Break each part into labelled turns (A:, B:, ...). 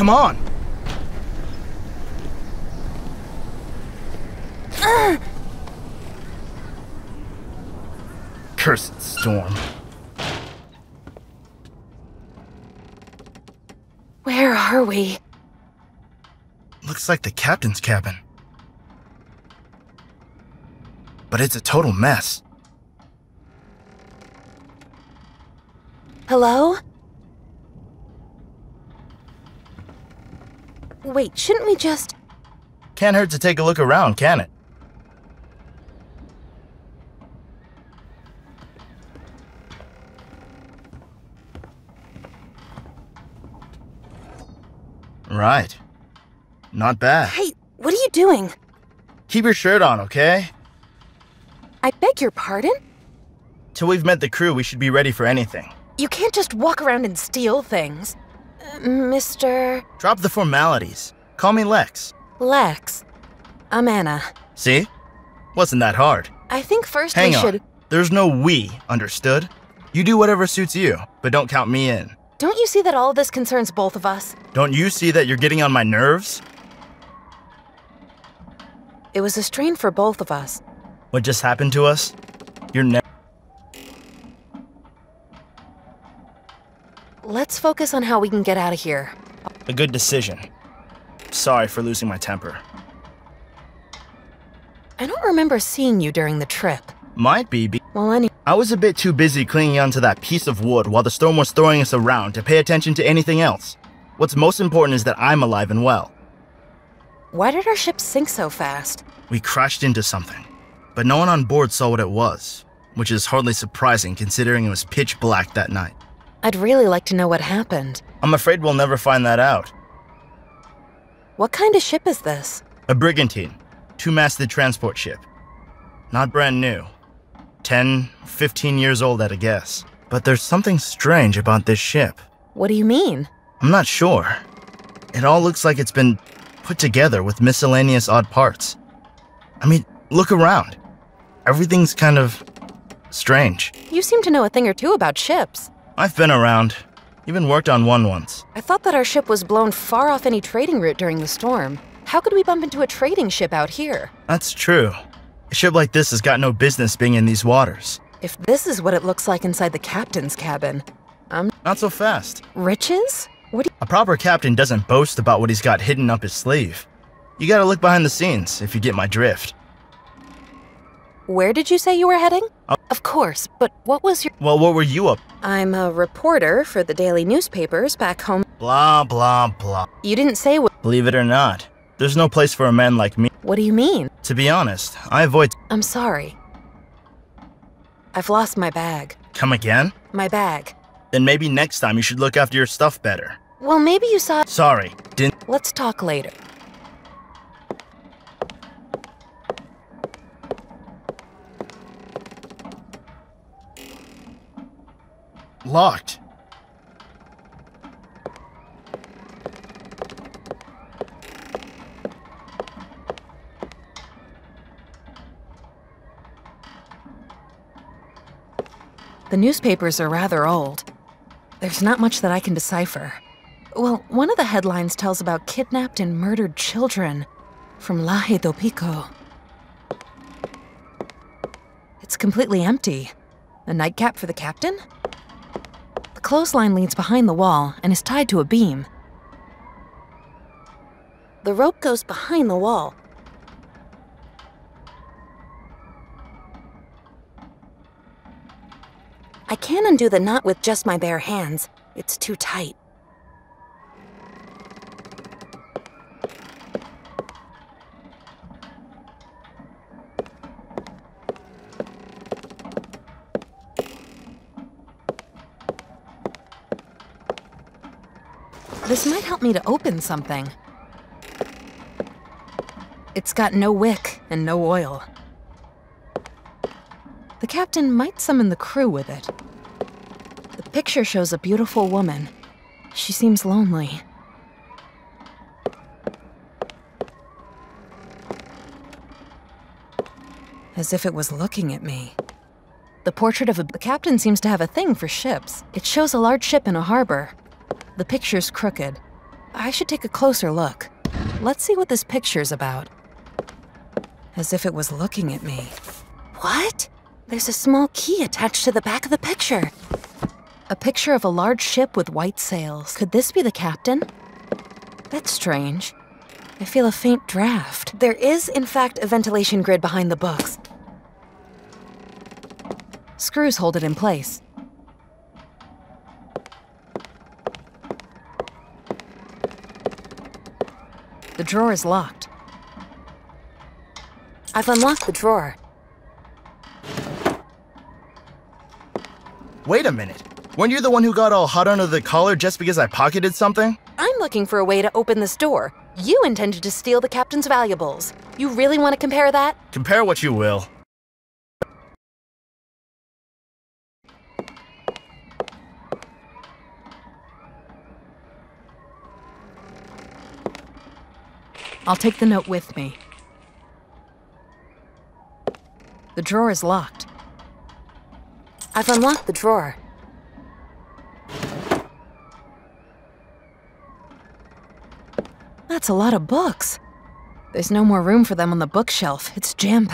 A: Come on! Cursed storm.
B: Where are we?
A: Looks like the captain's cabin. But it's a total mess.
B: Hello? Wait, shouldn't we just.
A: Can't hurt to take a look around, can it? Right. Not bad.
B: Hey, what are you doing?
A: Keep your shirt on, okay?
B: I beg your pardon?
A: Till we've met the crew, we should be ready for anything.
B: You can't just walk around and steal things. Mr.
A: Drop the formalities. Call me Lex.
B: Lex. I'm Anna.
A: See? Wasn't that hard.
B: I think first
A: Hang
B: we
A: on.
B: should.
A: There's no we, understood? You do whatever suits you, but don't count me in.
B: Don't you see that all of this concerns both of us?
A: Don't you see that you're getting on my nerves?
B: It was a strain for both of us.
A: What just happened to us? You're never.
B: Let's focus on how we can get out of here.
A: A good decision. Sorry for losing my temper.
B: I don't remember seeing you during the trip.
A: Might be, be-
B: Well, any.
A: I was a bit too busy clinging onto that piece of wood while the storm was throwing us around to pay attention to anything else. What's most important is that I'm alive and well.
B: Why did our ship sink so fast?
A: We crashed into something, but no one on board saw what it was, which is hardly surprising considering it was pitch black that night.
B: I'd really like to know what happened.
A: I'm afraid we'll never find that out.
B: What kind of ship is this?
A: A brigantine, two masted transport ship. Not brand new. 10, 15 years old at a guess. But there's something strange about this ship.
B: What do you mean?
A: I'm not sure. It all looks like it's been put together with miscellaneous odd parts. I mean, look around. Everything's kind of strange.
B: You seem to know a thing or two about ships.
A: I've been around, even worked on one once.
B: I thought that our ship was blown far off any trading route during the storm. How could we bump into a trading ship out here?
A: That's true. A ship like this has got no business being in these waters.
B: If this is what it looks like inside the captain's cabin, I'm
A: Not so fast.
B: riches? What do
A: A proper captain doesn't boast about what he's got hidden up his sleeve. You gotta look behind the scenes if you get my drift.
B: Where did you say you were heading? Uh, of course, but what was your
A: Well, what were you up?
B: I'm a reporter for the daily newspapers back home.
A: Blah, blah, blah.
B: You didn't say what
A: Believe it or not, there's no place for a man like me.
B: What do you mean?
A: To be honest, I avoid.
B: I'm sorry. I've lost my bag.
A: Come again?
B: My bag.
A: Then maybe next time you should look after your stuff better.
B: Well, maybe you saw
A: Sorry, didn't.
B: Let's talk later.
A: Locked.
B: The newspapers are rather old. There's not much that I can decipher. Well, one of the headlines tells about kidnapped and murdered children from Laje do Pico. It's completely empty. A nightcap for the captain? The clothesline leads behind the wall and is tied to a beam. The rope goes behind the wall. I can't undo the knot with just my bare hands. It's too tight. This might help me to open something. It's got no wick and no oil. The captain might summon the crew with it. The picture shows a beautiful woman. She seems lonely. As if it was looking at me. The portrait of a the captain seems to have a thing for ships. It shows a large ship in a harbor. The picture's crooked. I should take a closer look. Let's see what this picture's about. As if it was looking at me. What? There's a small key attached to the back of the picture. A picture of a large ship with white sails. Could this be the captain? That's strange. I feel a faint draft. There is, in fact, a ventilation grid behind the books. Screws hold it in place. The drawer is locked. I've unlocked the drawer.
A: Wait a minute. Weren't you the one who got all hot under the collar just because I pocketed something?
B: I'm looking for a way to open this door. You intended to steal the captain's valuables. You really want to compare that?
A: Compare what you will.
B: I'll take the note with me. The drawer is locked. I've unlocked the drawer. That's a lot of books. There's no more room for them on the bookshelf. It's jam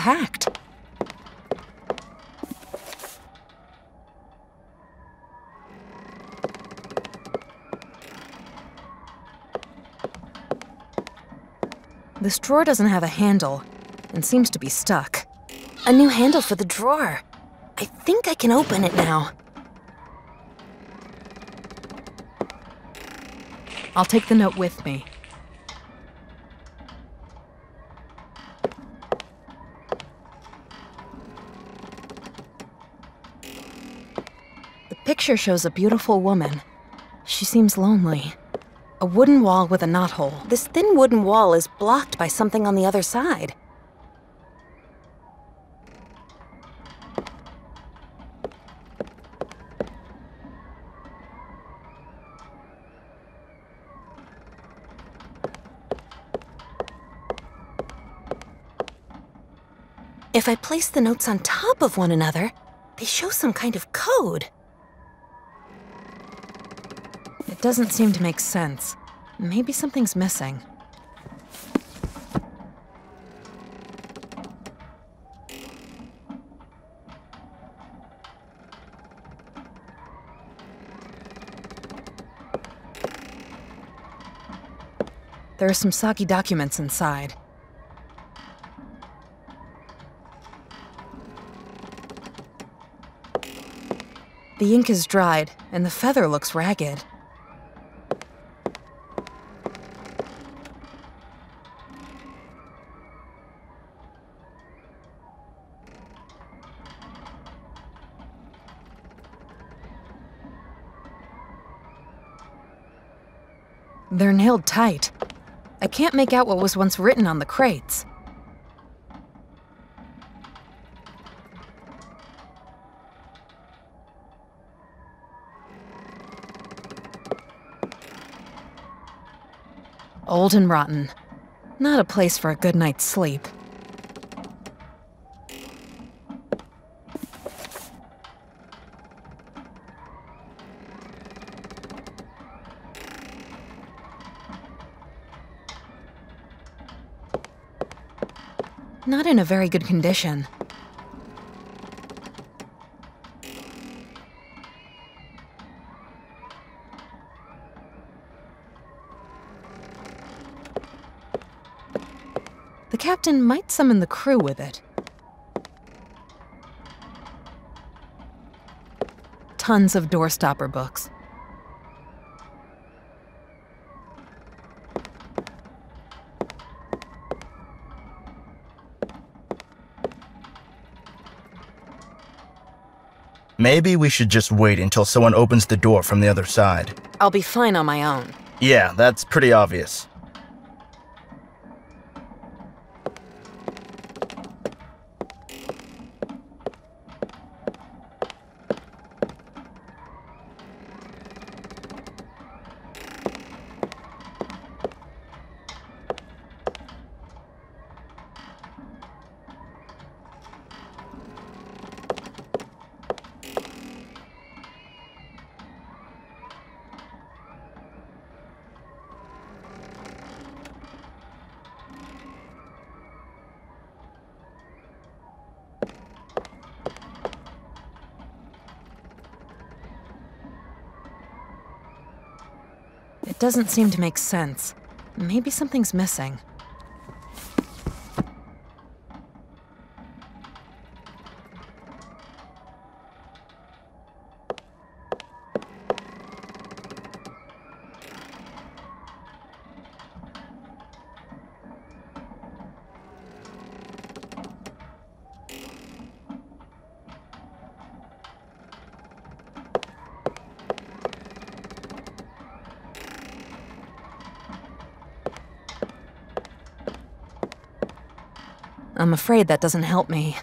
B: This drawer doesn't have a handle and seems to be stuck. A new handle for the drawer. I think I can open it now. I'll take the note with me. The picture shows a beautiful woman. She seems lonely. A wooden wall with a knothole. This thin wooden wall is blocked by something on the other side. If I place the notes on top of one another, they show some kind of code. It doesn't seem to make sense. Maybe something's missing. There are some soggy documents inside. The ink is dried, and the feather looks ragged. They're nailed tight. I can't make out what was once written on the crates. Old and rotten. Not a place for a good night's sleep. Not in a very good condition. The captain might summon the crew with it. Tons of doorstopper books.
A: Maybe we should just wait until someone opens the door from the other side.
B: I'll be fine on my own.
A: Yeah, that's pretty obvious.
B: Doesn't seem to make sense. Maybe something's missing. I'm afraid that doesn't help me.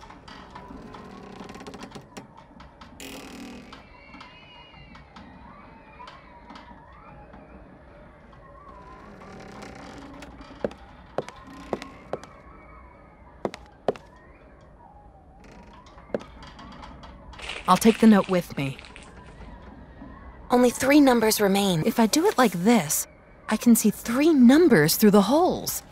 B: I'll take the note with me. Only three numbers remain. If I do it like this, I can see three numbers through the holes.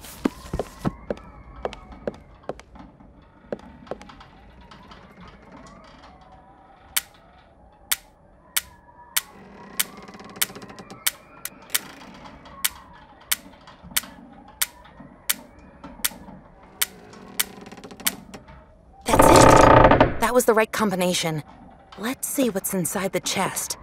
B: That's it. That was the right combination. Let's see what's inside the chest.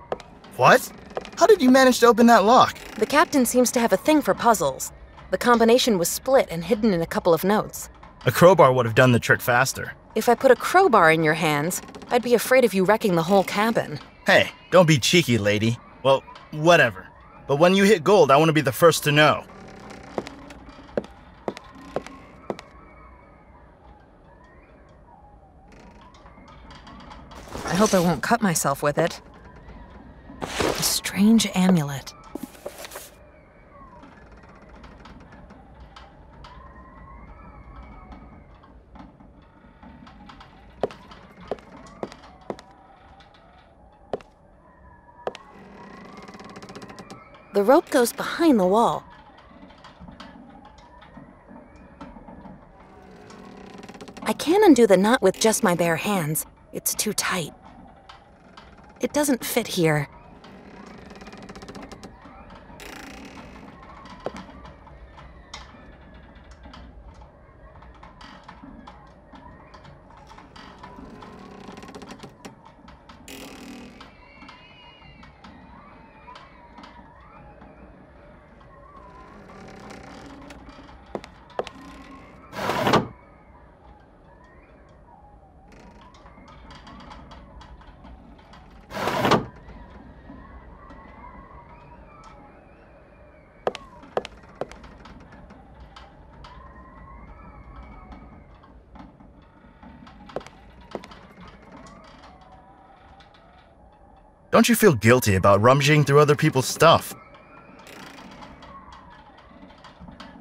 A: What? How did you manage to open that lock?
B: The captain seems to have a thing for puzzles. The combination was split and hidden in a couple of notes.
A: A crowbar would have done the trick faster.
B: If I put a crowbar in your hands, I'd be afraid of you wrecking the whole cabin.
A: Hey, don't be cheeky, lady. Well, whatever. But when you hit gold, I want to be the first to know.
B: Hope I won't cut myself with it. A strange amulet. The rope goes behind the wall. I can't undo the knot with just my bare hands. It's too tight. It doesn't fit here.
A: Don't you feel guilty about rummaging through other people's stuff?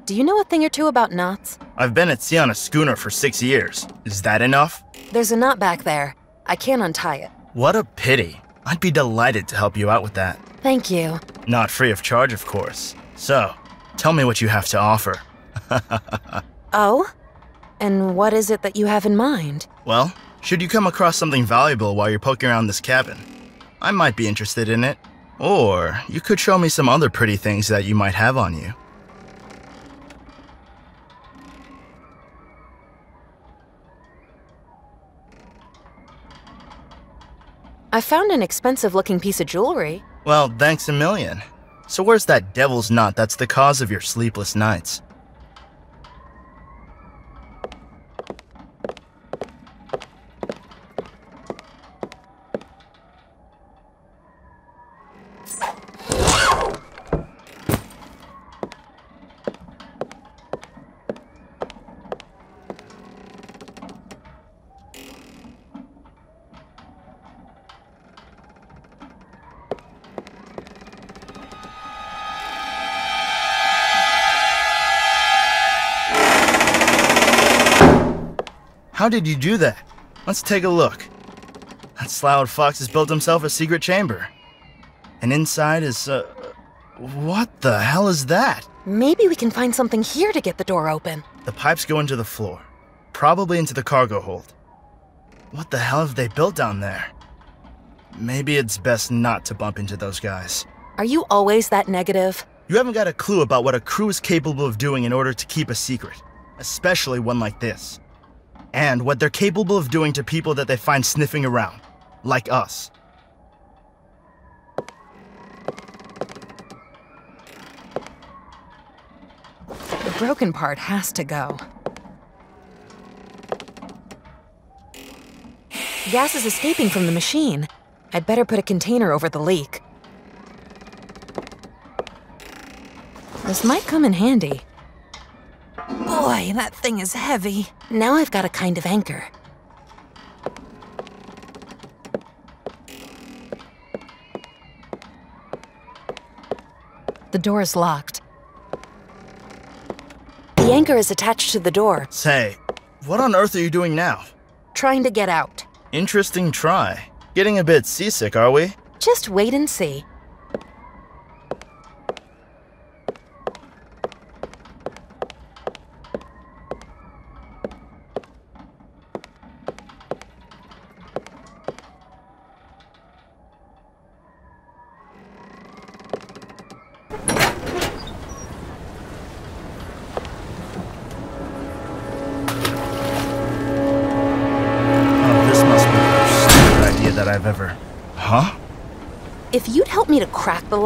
B: Do you know a thing or two about knots?
A: I've been at sea on a schooner for six years. Is that enough?
B: There's a knot back there. I can't untie it.
A: What a pity. I'd be delighted to help you out with that.
B: Thank you.
A: Not free of charge, of course. So, tell me what you have to offer.
B: Oh? And what is it that you have in mind?
A: Well, should you come across something valuable while you're poking around this cabin, I might be interested in it. Or you could show me some other pretty things that you might have on you.
B: I found an expensive looking piece of jewelry.
A: Well, thanks a million. So where's that devil's knot that's the cause of your sleepless nights? How did you do that? Let's take a look. That Sloughed Fox has built himself a secret chamber. And inside is, uh. What the hell is that?
B: Maybe we can find something here to get the door open.
A: The pipes go into the floor, probably into the cargo hold. What the hell have they built down there? Maybe it's best not to bump into those guys.
B: Are you always that negative?
A: You haven't got a clue about what a crew is capable of doing in order to keep a secret, especially one like this. And what they're capable of doing to people that they find sniffing around, like us.
B: The broken part has to go. Gas is escaping from the machine. I'd better put a container over the leak. This might come in handy. Boy, that thing is heavy. Now I've got a kind of anchor. The door is locked. The anchor is attached to the door,
A: Say, what on earth are you doing now?
B: trying to get out.
A: Interesting try. Getting a bit seasick, are we?
B: Just wait and see.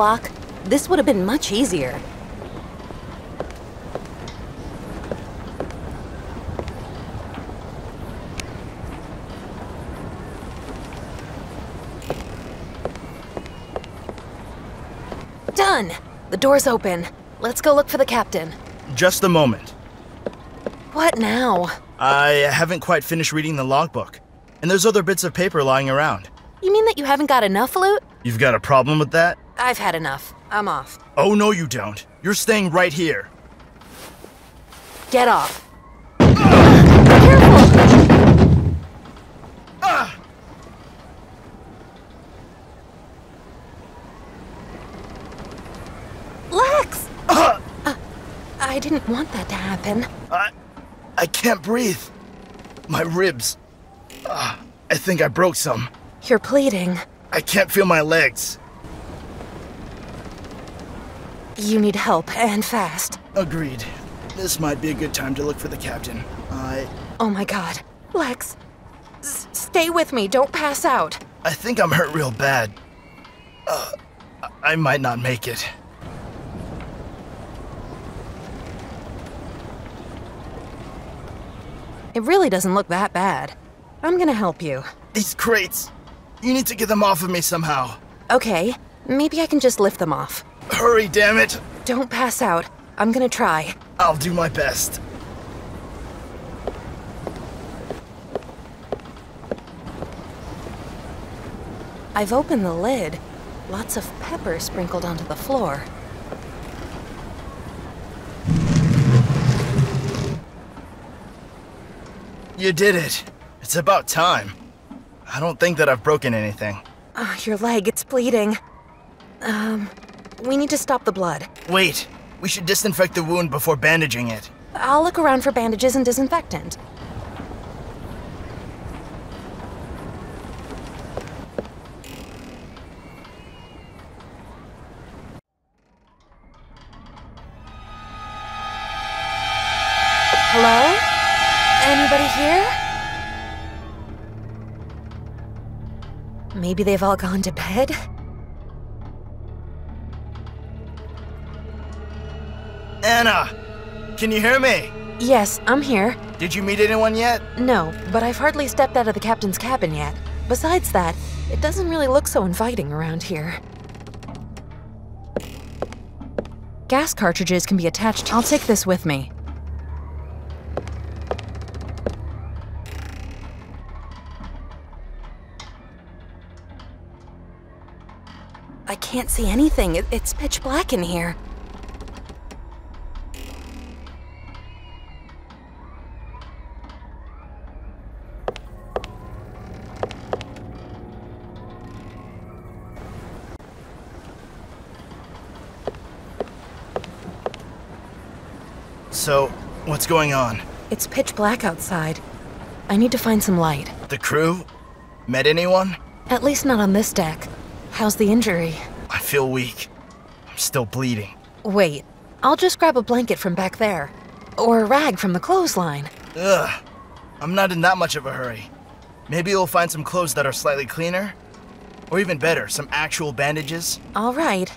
B: Crack the lock, this would have been much easier. Done! The door's open. Let's go look for the captain.
A: Just a moment.
B: What now?
A: I haven't quite finished reading the logbook, and there's other bits of paper lying around.
B: You mean that you haven't got enough loot?
A: You've got a problem with that?
B: I've had enough. I'm off.
A: Oh, no, you don't. You're staying right here.
B: Get off. Careful! Lex! Uh, I didn't want that to happen.
A: I. I can't breathe. My ribs. Ah, I think I broke some.
B: You're bleeding.
A: I can't feel my legs.
B: You need help, and fast.
A: Agreed. This might be a good time to look for the captain. I.
B: Oh my god. Lex, s- stay with me. Don't pass out.
A: I think I'm hurt real bad. Uh, I- I might not make it.
B: It really doesn't look that bad. I'm gonna help you.
A: These crates. You need to get them off of me somehow.
B: Okay, maybe I can just lift them off.
A: Hurry, damn it.
B: Don't pass out. I'm gonna try.
A: I'll do my best.
B: I've opened the lid. Lots of pepper sprinkled onto the floor.
A: You did it. It's about time. I don't think that I've broken anything.
B: Ah, your leg, it's bleeding. Um, we need to stop the blood.
A: Wait, we should disinfect the wound before bandaging it.
B: I'll look around for bandages and disinfectant. Hello? Anybody here? Maybe they've all gone to bed?
A: Anna! Can you hear me?
B: Yes, I'm here.
A: Did you meet anyone yet?
B: No, but I've hardly stepped out of the captain's cabin yet. Besides that, it doesn't really look so inviting around here. Gas cartridges can be attached. I'll take this with me. I can't see anything. It's pitch black in here.
A: What's going on?
B: It's pitch black outside. I need to find some light.
A: The crew? Met anyone?
B: At least not on this deck. How's the injury?
A: I feel weak. I'm still bleeding.
B: Wait, I'll just grab a blanket from back there. Or a rag from the clothesline.
A: Ugh. I'm not in that much of a hurry. Maybe you'll find some clothes that are slightly cleaner? Or even better, some actual bandages?
B: All right.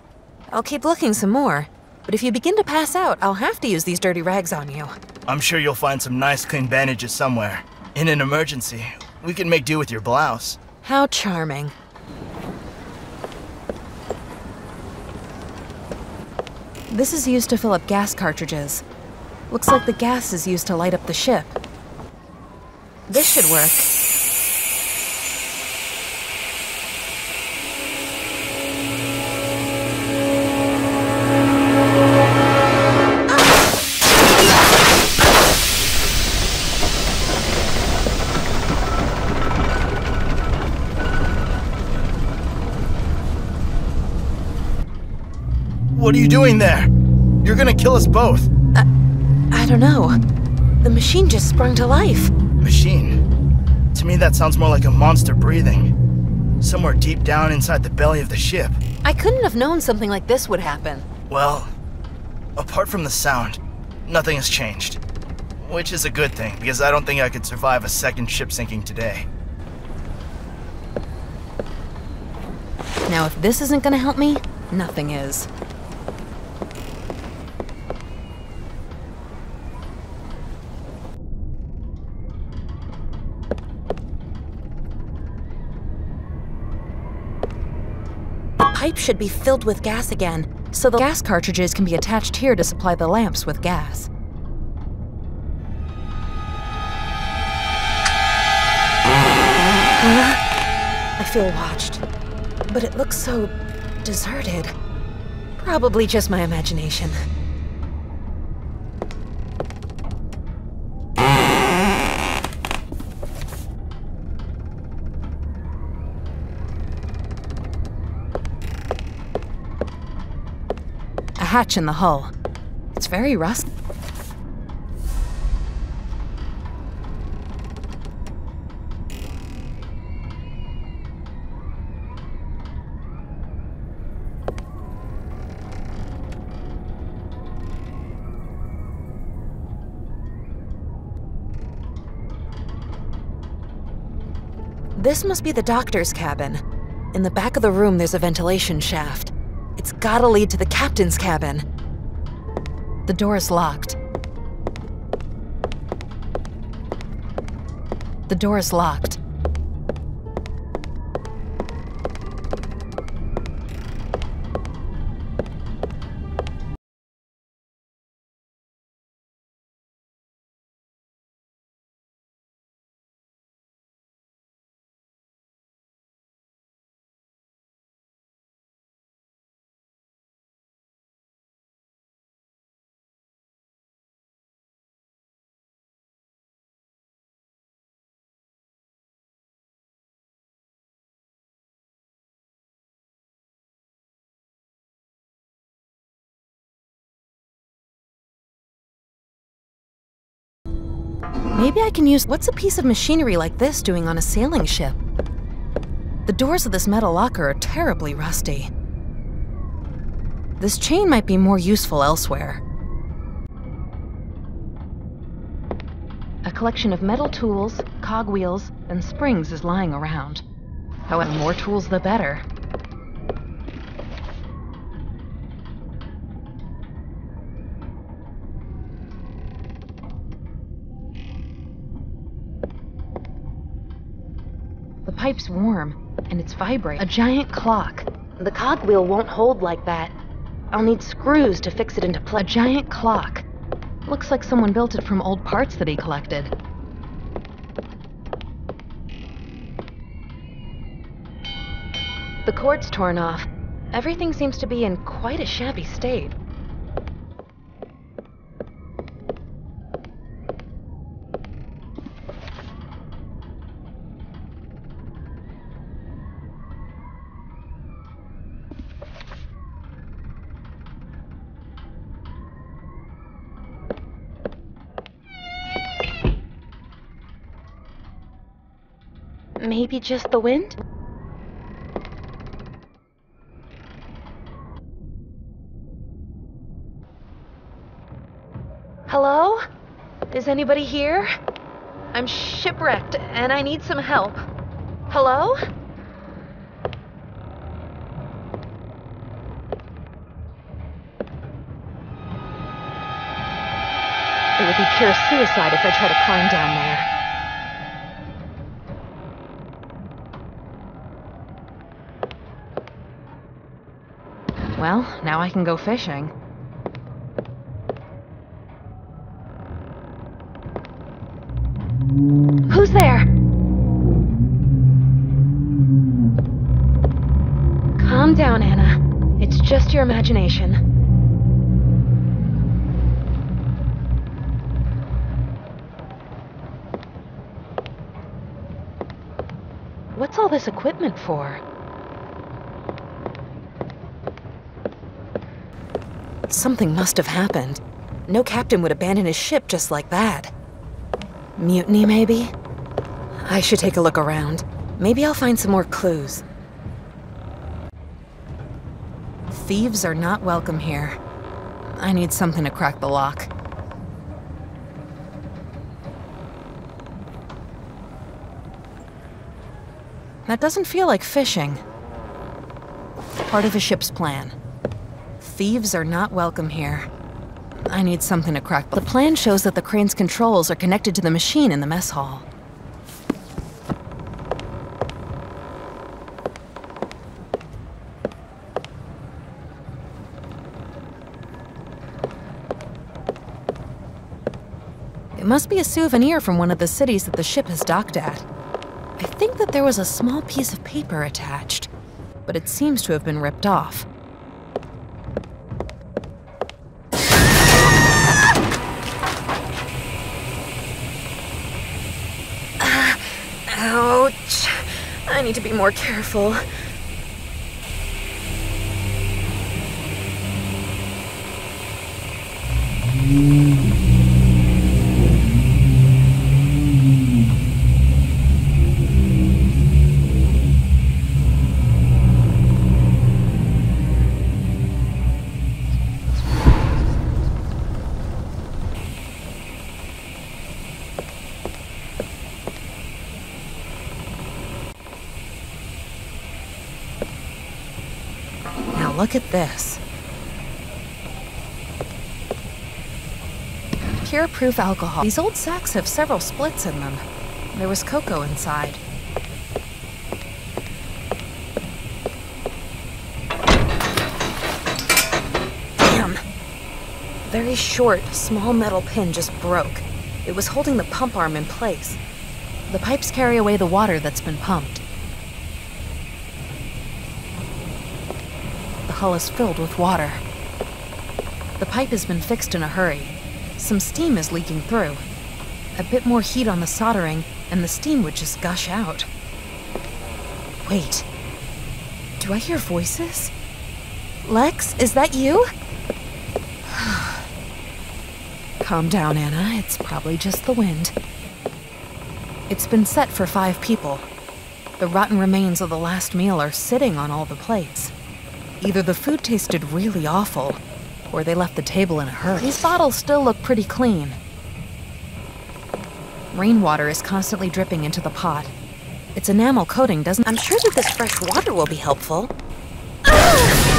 B: I'll keep looking some more. But if you begin to pass out, I'll have to use these dirty rags on you.
A: I'm sure you'll find some nice clean bandages somewhere. In an emergency, we can make do with your blouse.
B: How charming. This is used to fill up gas cartridges. Looks like the gas is used to light up the ship. This should work.
A: What are you doing there? You're gonna kill us both.
B: I I don't know. The machine just sprung to life.
A: Machine. To me, that sounds more like a monster breathing. Somewhere deep down inside the belly of the ship.
B: I couldn't have known something like this would happen.
A: Well, apart from the sound, nothing has changed. Which is a good thing, because I don't think I could survive a second ship sinking today.
B: Now, if this isn't gonna help me, nothing is. Should be filled with gas again, so the gas cartridges can be attached here to supply the lamps with gas. I feel watched, but it looks so deserted. Probably just my imagination. A hatch in the hull. It's very rusty. This must be the doctor's cabin. In the back of the room, there's a ventilation shaft. It's gotta lead to the captain's cabin. The door is locked. The door is locked. I can use. What's a piece of machinery like this doing on a sailing ship? The doors of this metal locker are terribly rusty. This chain might be more useful elsewhere. A collection of metal tools, cogwheels, and springs is lying around. However, more tools the better. The pipe's warm, and it's vibrating. A giant clock. The cogwheel won't hold like that. I'll need screws to fix it into place. A giant clock. Looks like someone built it from old parts that he collected. The cord's torn off. Everything seems to be in quite a shabby state. Maybe just the wind? Hello? Is anybody here? I'm shipwrecked and I need some help. Hello? It would be pure suicide if I try to climb down there. Well, now I can go fishing. Who's there? Calm down, Anna. It's just your imagination. What's all this equipment for? Something must have happened. No captain would abandon his ship just like that. Mutiny, maybe? I should take a look around. Maybe I'll find some more clues. Thieves are not welcome here. I need something to crack the lock. That doesn't feel like fishing. Part of a ship's plan. Thieves are not welcome here. I need something to crack. The plan shows that the crane's controls are connected to the machine in the mess hall. It must be a souvenir from one of the cities that the ship has docked at. I think that there was a small piece of paper attached, but it seems to have been ripped off. Need to be more careful. Now look at this. Pure proof alcohol. These old sacks have several splits in them. There was cocoa inside. Damn. Very short, small metal pin just broke. It was holding the pump arm in place. The pipes carry away the water that's been pumped. Is filled with water. The pipe has been fixed in a hurry. Some steam is leaking through. A bit more heat on the soldering, and the steam would just gush out. Wait. Do I hear voices? Lex, is that you? Calm down, Anna. It's probably just the wind. It's been set for five people. The rotten remains of the last meal are sitting on all the plates. Either the food tasted really awful, or they left the table in a hurry. These bottles still look pretty clean. Rainwater is constantly dripping into the pot. Its enamel coating doesn't. I'm sure that this fresh water will be helpful. Ah!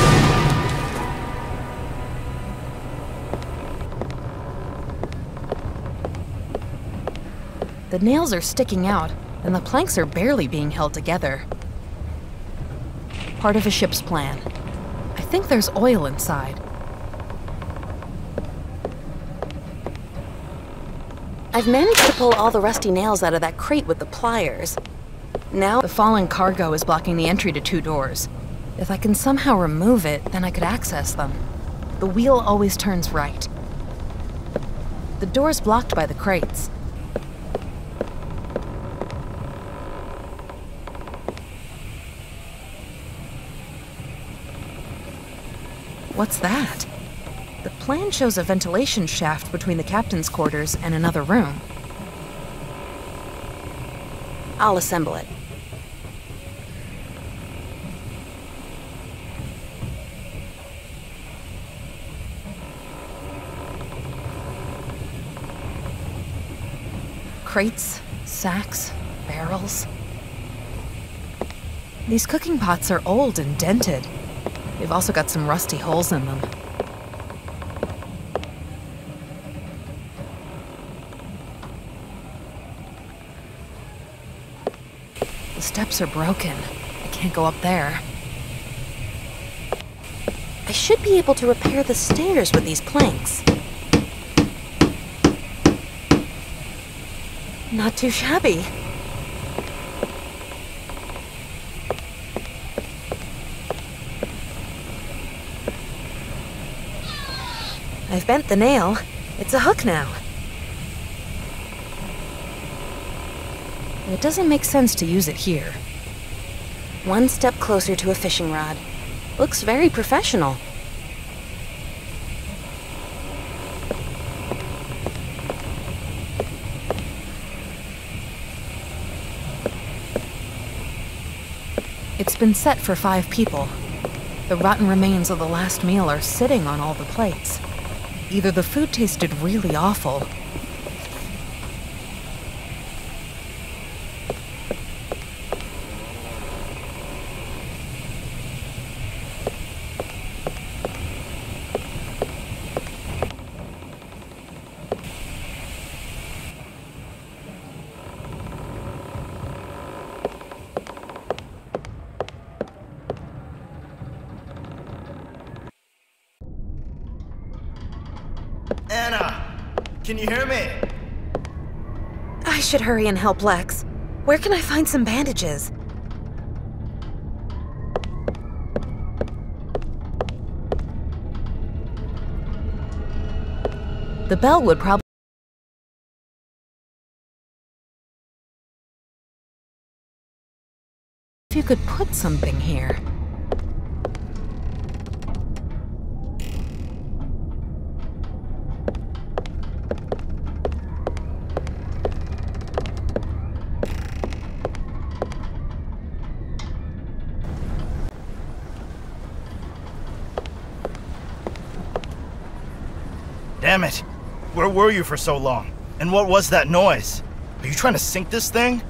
B: The nails are sticking out, and the planks are barely being held together. Part of a ship's plan. I think there's oil inside. I've managed to pull all the rusty nails out of that crate with the pliers. Now, the fallen cargo is blocking the entry to two doors. If I can somehow remove it, then I could access them. The wheel always turns right. The door's blocked by the crates. What's that? The plan shows a ventilation shaft between the captain's quarters and another room. I'll assemble it. Crates, sacks, barrels. These cooking pots are old and dented. They've also got some rusty holes in them. The steps are broken. I can't go up there. I should be able to repair the stairs with these planks. Not too shabby. I've bent the nail. It's a hook now. It doesn't make sense to use it here. One step closer to a fishing rod. Looks very professional. It's been set for five people. The rotten remains of the last meal are sitting on all the plates. Either the food tasted really awful,
A: Anna! Can you hear me?
B: I should hurry and help Lex. Where can I find some bandages? The bell would probably. If you could put something here.
A: Damn it. Where were you for so long? And what was that noise? Are you trying to sink this thing?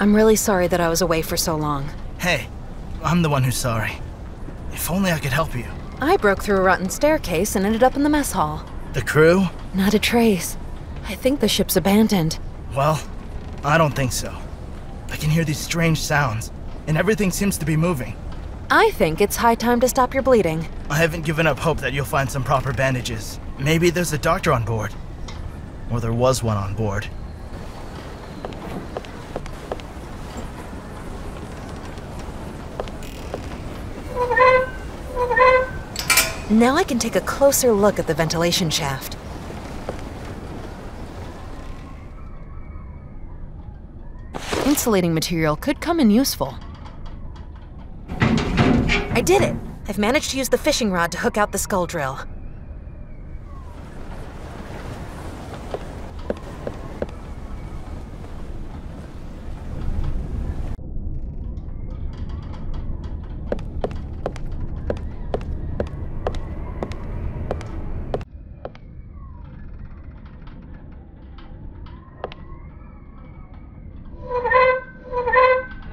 B: I'm really sorry that I was away for so long.
A: Hey, I'm the one who's sorry. If only I could help you.
B: I broke through a rotten staircase and ended up in the mess hall.
A: The crew?
B: Not a trace. I think the ship's abandoned.
A: Well, I don't think so. I can hear these strange sounds, and everything seems to be moving.
B: I think it's high time to stop your bleeding.
A: I haven't given up hope that you'll find some proper bandages. Maybe there's a doctor on board. Or there was one on board.
B: Now I can take a closer look at the ventilation shaft. Insulating material could come in useful. I did it! I've managed to use the fishing rod to hook out the skull drill.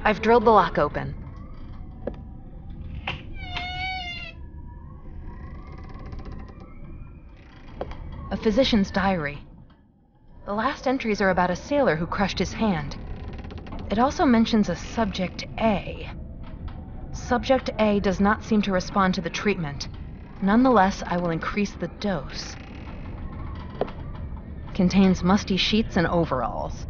B: I've drilled the lock open. A physician's diary. The last entries are about a sailor who crushed his hand. It also mentions a Subject A. Subject A does not seem to respond to the treatment. Nonetheless, I will increase the dose. Contains musty sheets and overalls.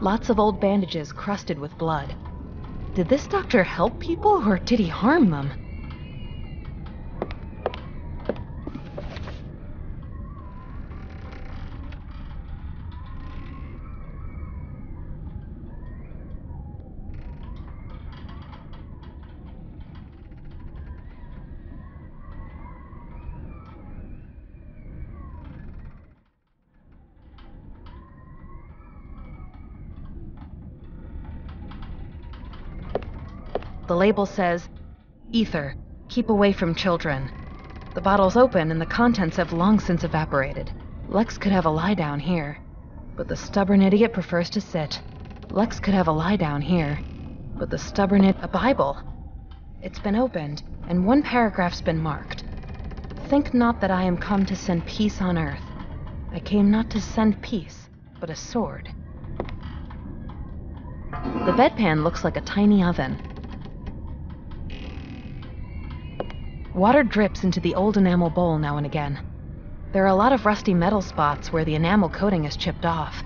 B: Lots of old bandages crusted with blood. Did this doctor help people or did he harm them? The label says, Ether, keep away from children. The bottle's open and the contents have long since evaporated. Lex could have a lie down here, but the stubborn idiot prefers to sit. Lex could have a lie down here, but the stubborn it a Bible. It's been opened, and one paragraph's been marked. Think not that I am come to send peace on earth. I came not to send peace, but a sword. The bedpan looks like a tiny oven. Water drips into the old enamel bowl now and again. There are a lot of rusty metal spots where the enamel coating is chipped off.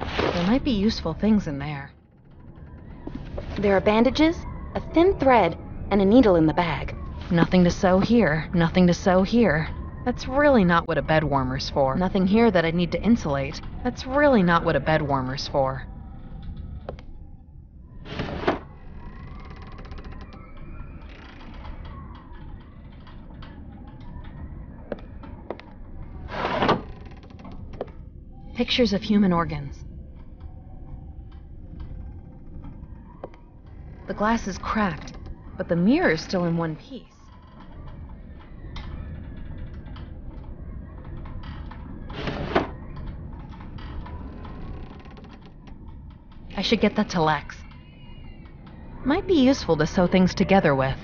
B: There might be useful things in there. There are bandages, a thin thread, and a needle in the bag. Nothing to sew here, nothing to sew here. That's really not what a bed warmer's for. Nothing here that I need to insulate. That's really not what a bed warmer's for. Pictures of human organs. The glass is cracked, but the mirror is still in one piece. I should get that to Lex. Might be useful to sew things together with.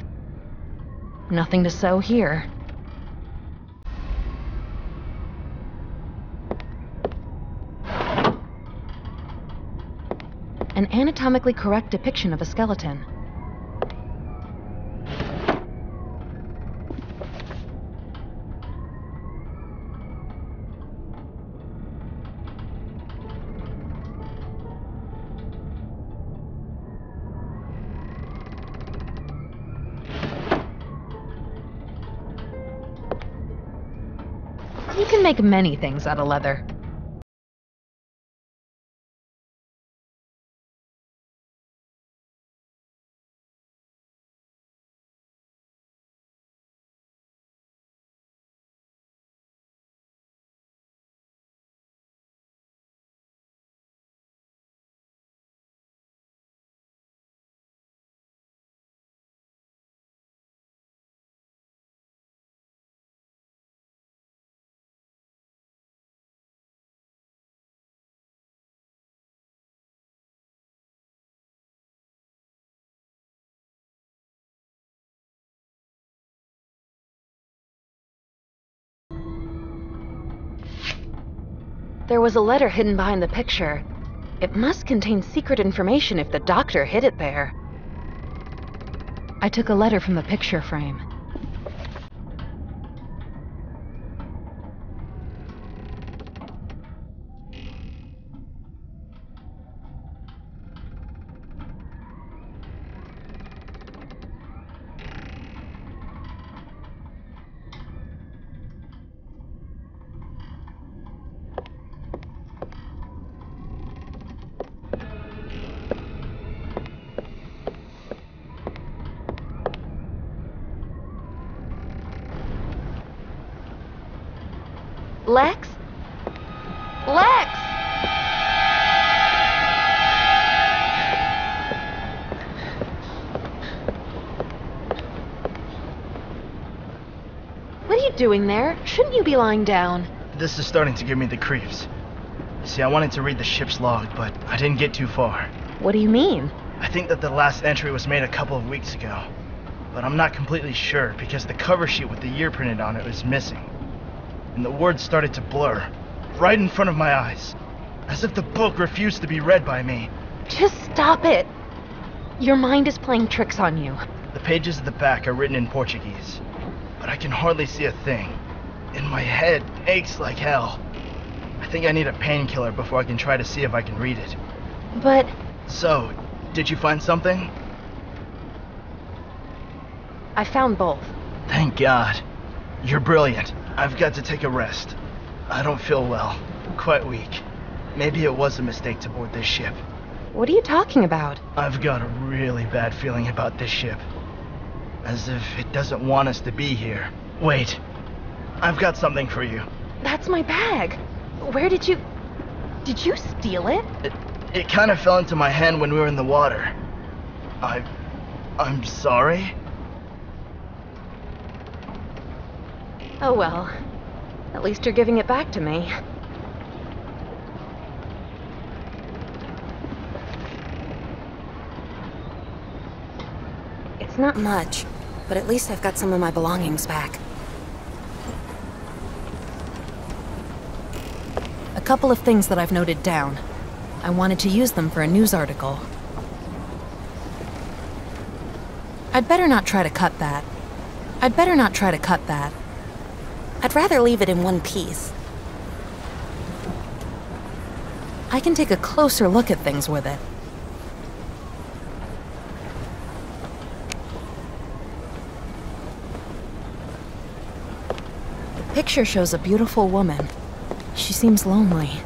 B: Nothing to sew here. An anatomically correct depiction of a skeleton. You can make many things out of leather. There was a letter hidden behind the picture. It must contain secret information if the doctor hid it there. I took a letter from the picture frame. Lex? Lex! What are you doing there? Shouldn't you be lying down?
A: This is starting to give me the creeps. See, I wanted to read the ship's log, but I didn't get too far.
B: What do you mean?
A: I think that the last entry was made a couple of weeks ago, but I'm not completely sure because the cover sheet with the year printed on it was missing. And the words started to blur, right in front of my eyes, as if the book refused to be read by me.
B: Just stop it! Your mind is playing tricks on you.
A: The pages at the back are written in Portuguese, I can hardly see a thing. And my head aches like hell. I think I need a painkiller before I can try to see if I can read it.
B: But
A: So, did you find something?
B: I found both.
A: Thank God. You're brilliant. I've got to take a rest. I don't feel well. Quite weak. Maybe it was a mistake to board this ship.
B: What are you talking about?
A: I've got a really bad feeling about this ship. As if it doesn't want us to be here. Wait. I've got something for you.
B: That's my bag. Where did you. Did you steal it?
A: It, it kind of fell into my hand when we were in the water. I. I'm sorry.
B: Oh well. At least you're giving it back to me. It's not much, but at least I've got some of my belongings back. A couple of things that I've noted down. I wanted to use them for a news article. I'd better not try to cut that. I'd better not try to cut that. I'd rather leave it in one piece. I can take a closer look at things with it. Picture shows a beautiful woman. She seems lonely.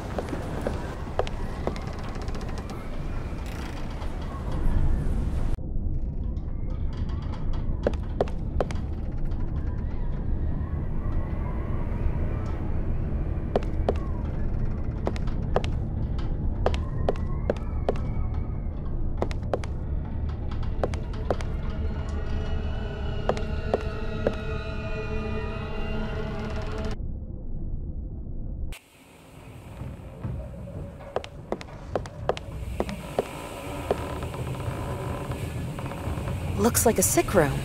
B: Like a sick room.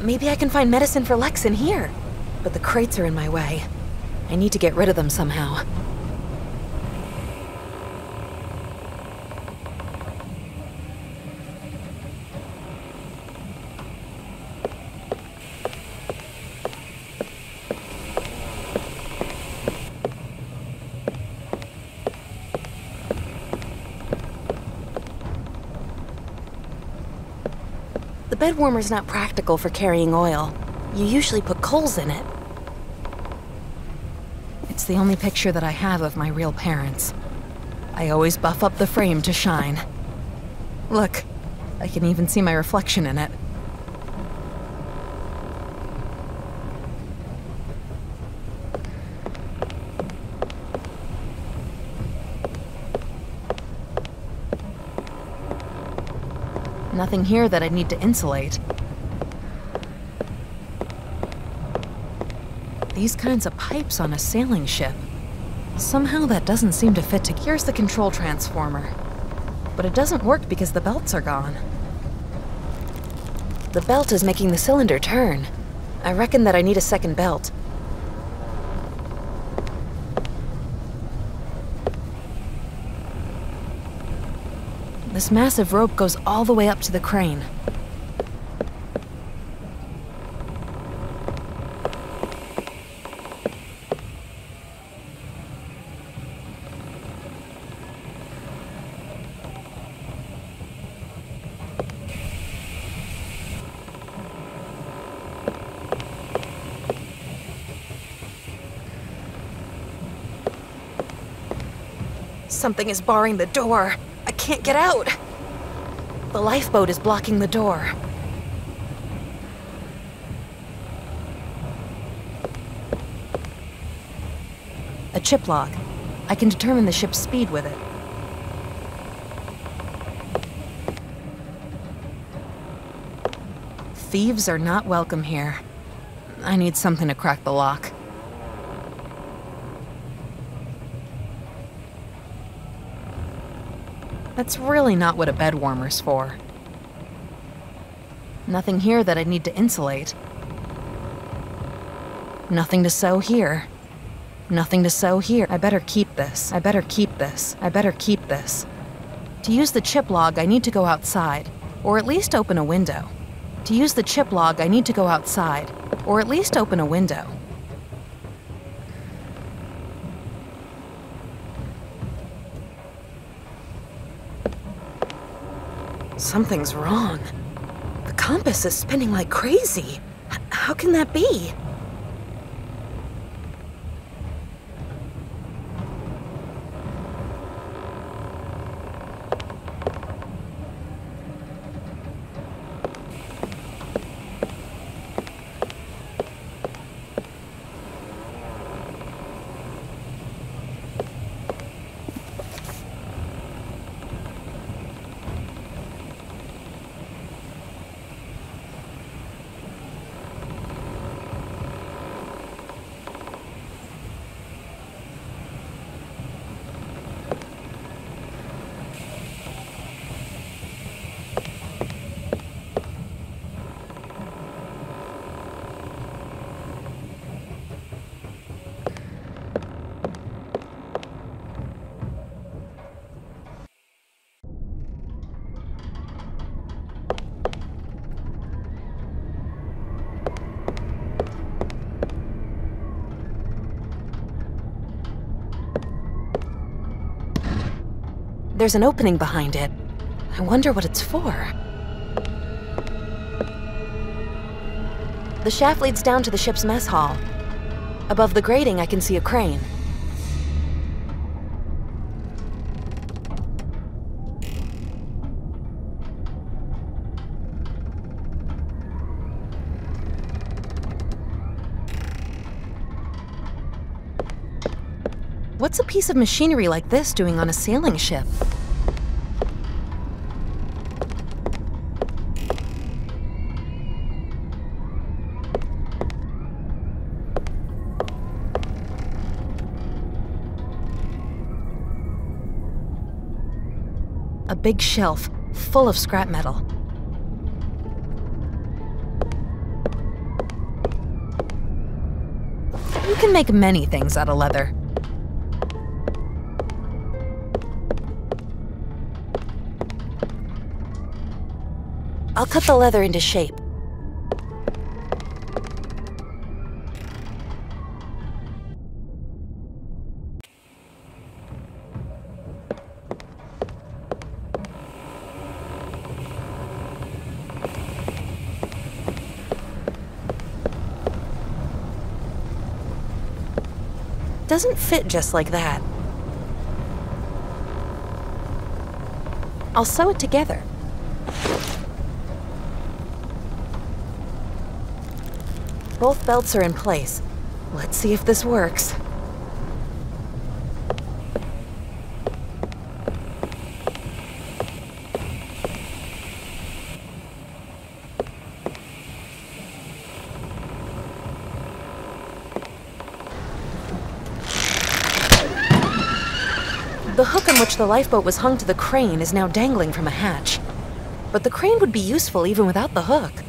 B: Maybe I can find medicine for Lex in here. But the crates are in my way. I need to get rid of them somehow. Bed warmer's not practical for carrying oil. You usually put coals in it. It's the only picture that I have of my real parents. I always buff up the frame to shine. Look, I can even see my reflection in it. Nothing here that I need to insulate. These kinds of pipes on a sailing ship. Somehow that doesn't seem to fit to... Here's the control transformer. But it doesn't work because the belts are gone. The belt is making the cylinder turn. I reckon that I need a second belt. This massive rope goes all the way up to the crane. Something is barring the door. Can't get out. The lifeboat is blocking the door. A chip log. I can determine the ship's speed with it. Thieves are not welcome here. I need something to crack the lock. That's really not what a bed warmer's for. Nothing here that I need to insulate. Nothing to sew here. Nothing to sew here. I better keep this. I better keep this. I better keep this. To use the chip log, I need to go outside, or at least open a window. To use the chip log, I need to go outside, or at least open a window. Something's wrong. The compass is spinning like crazy. H- how can that be? There's an opening behind it. I wonder what it's for. The shaft leads down to the ship's mess hall. Above the grating, I can see a crane. What's a piece of machinery like this doing on a sailing ship? Big shelf full of scrap metal. You can make many things out of leather. I'll cut the leather into shape. It doesn't fit just like that. I'll sew it together. Both belts are in place. Let's see if this works. Which the lifeboat was hung to the crane is now dangling from a hatch. But the crane would be useful even without the hook.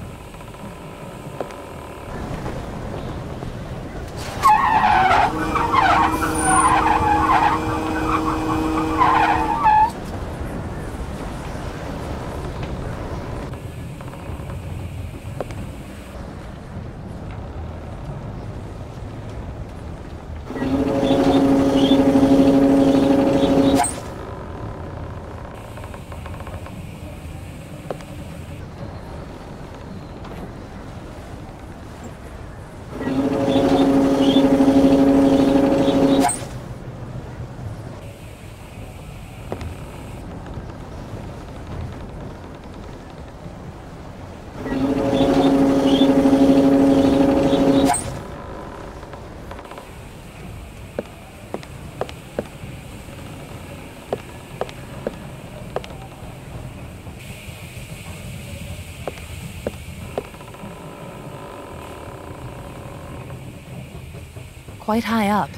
B: Quite high up.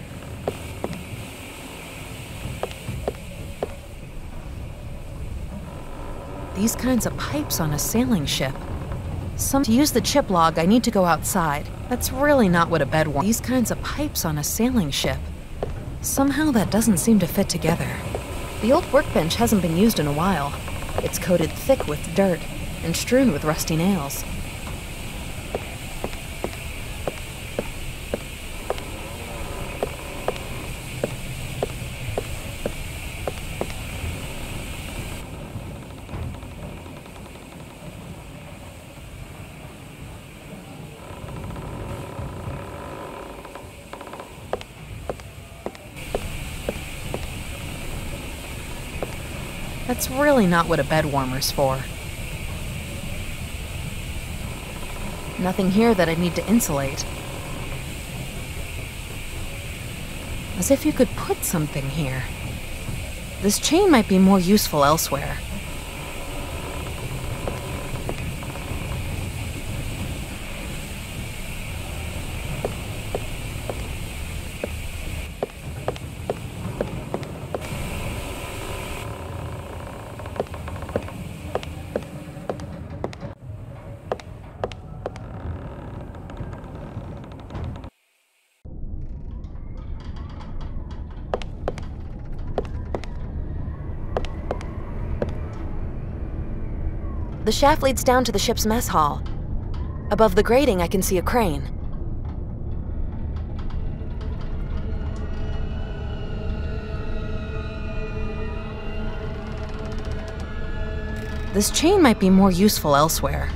B: These kinds of pipes on a sailing ship. Some to use the chip log, I need to go outside. That's really not what a bed wants. These kinds of pipes on a sailing ship. Somehow that doesn't seem to fit together. The old workbench hasn't been used in a while. It's coated thick with dirt and strewn with rusty nails. That's really not what a bed warmer's for. Nothing here that I need to insulate. As if you could put something here. This chain might be more useful elsewhere. shaft leads down to the ship's mess hall. Above the grating, I can see a crane. This chain might be more useful elsewhere.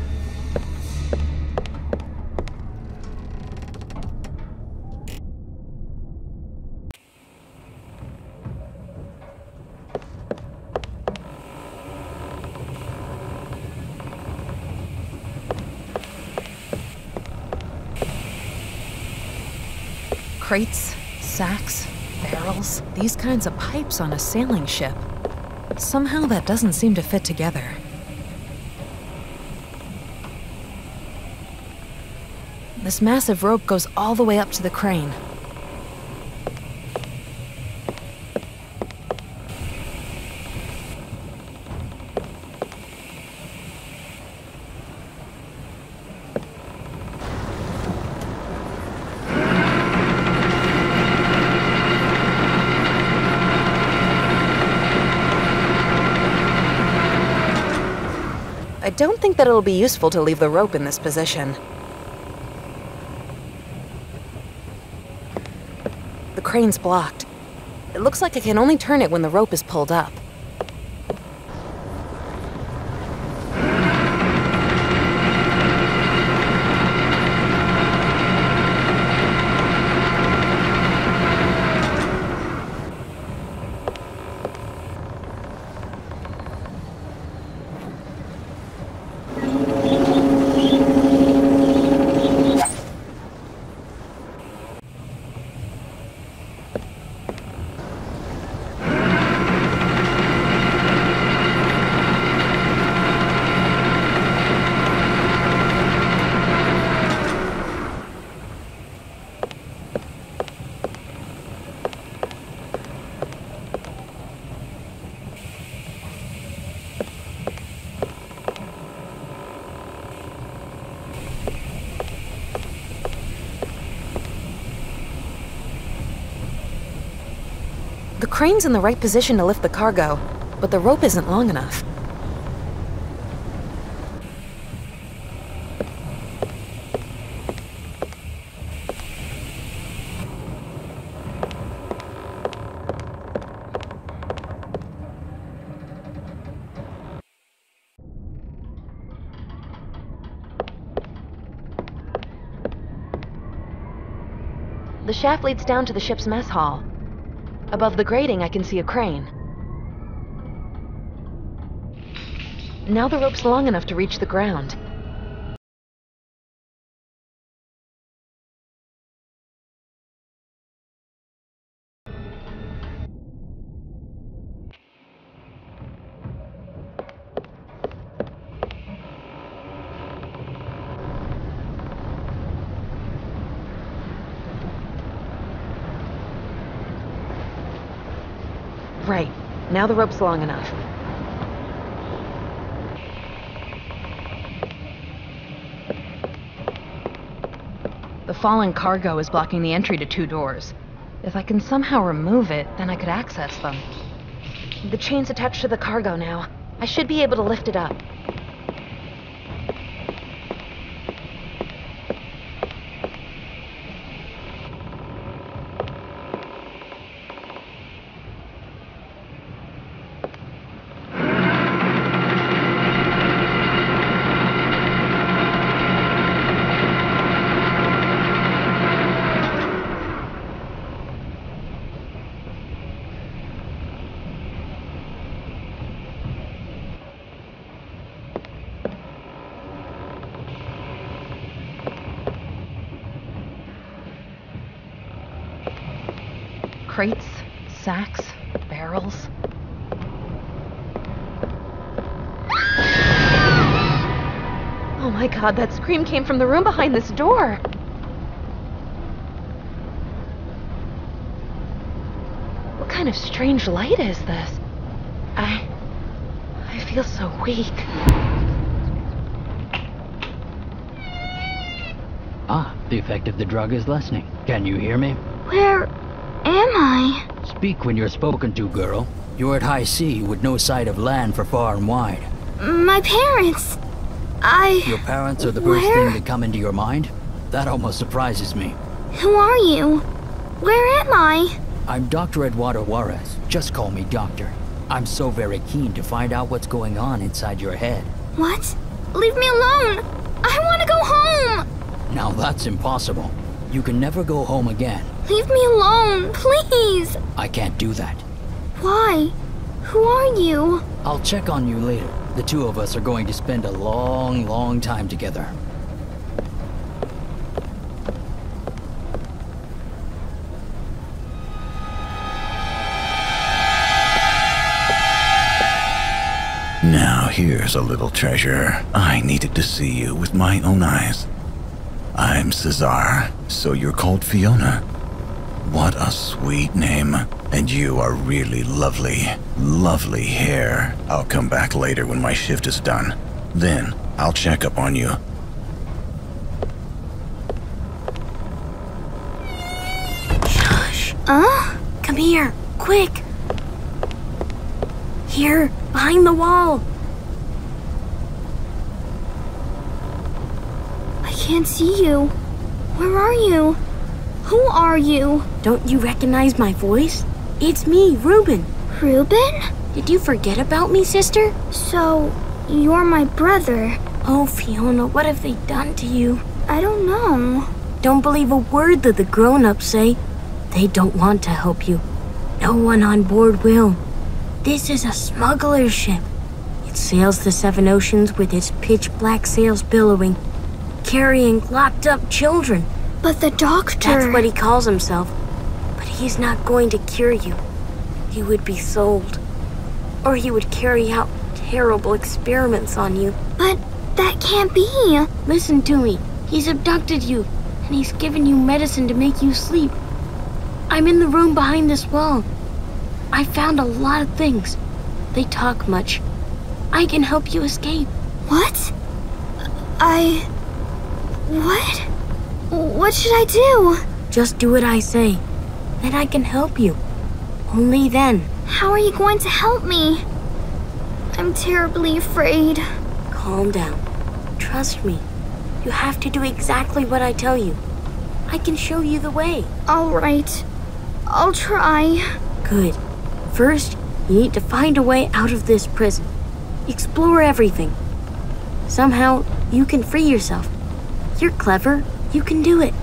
B: Crates, sacks, barrels, these kinds of pipes on a sailing ship. Somehow that doesn't seem to fit together. This massive rope goes all the way up to the crane. I don't think that it'll be useful to leave the rope in this position. The crane's blocked. It looks like I can only turn it when the rope is pulled up. The crane's in the right position to lift the cargo, but the rope isn't long enough. The shaft leads down to the ship's mess hall. Above the grating, I can see a crane. Now the rope's long enough to reach the ground. Right. Now the rope's long enough. The fallen cargo is blocking the entry to two doors. If I can somehow remove it, then I could access them. The chain's attached to the cargo now. I should be able to lift it up. Crates, sacks, barrels. Oh my god, that scream came from the room behind this door. What kind of strange light is this? I. I feel so weak.
C: Ah, the effect of the drug is lessening. Can you hear me?
D: Where am I?
C: Speak when you're spoken to, girl. You're at high sea with no sight of land for far and wide.
D: My parents. I.
C: Your parents are the first thing that come into your mind? That almost surprises me.
D: Who are you? Where am I?
C: I'm Dr. Eduardo Juarez. Just call me Doctor. I'm so very keen to find out what's going on inside your head.
D: What? Leave me alone! I want to go home!
C: Now that's impossible. You can never go home again.
D: Leave me alone, please!
C: I can't do that.
D: Why? Who are you?
C: I'll check on you later. The two of us are going to spend a long, long time together.
E: Now here's a little treasure. I needed to see you with my own eyes. I'm Cesar, so you're called Fiona. What a sweet name. And you are really lovely. Lovely hair. I'll come back later when my shift is done. Then I'll check up on you.
F: Shush.
D: Huh?
F: Come here, quick. Here, behind the wall.
D: I can't see you. Where are you? Who are you?
F: Don't you recognize my voice? It's me, Reuben.
D: Reuben?
F: Did you forget about me, sister?
D: So, you're my brother.
F: Oh, Fiona, what have they done to you?
D: I don't know.
F: Don't believe a word that the grown ups say. They don't want to help you. No one on board will. This is a smuggler's ship. It sails the seven oceans with its pitch black sails billowing, carrying locked up children.
D: But the doctor.
F: That's what he calls himself. But he's not going to cure you. He would be sold. Or he would carry out terrible experiments on you.
D: But that can't be.
F: Listen to me. He's abducted you, and he's given you medicine to make you sleep. I'm in the room behind this wall. I found a lot of things. They talk much. I can help you escape.
D: What? I. What? What should I do?
F: Just do what I say. Then I can help you. Only then.
D: How are you going to help me? I'm terribly afraid.
F: Calm down. Trust me. You have to do exactly what I tell you. I can show you the way.
D: All right. I'll try.
F: Good. First, you need to find a way out of this prison. Explore everything. Somehow, you can free yourself. You're clever. You can do it.